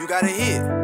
You got a hit.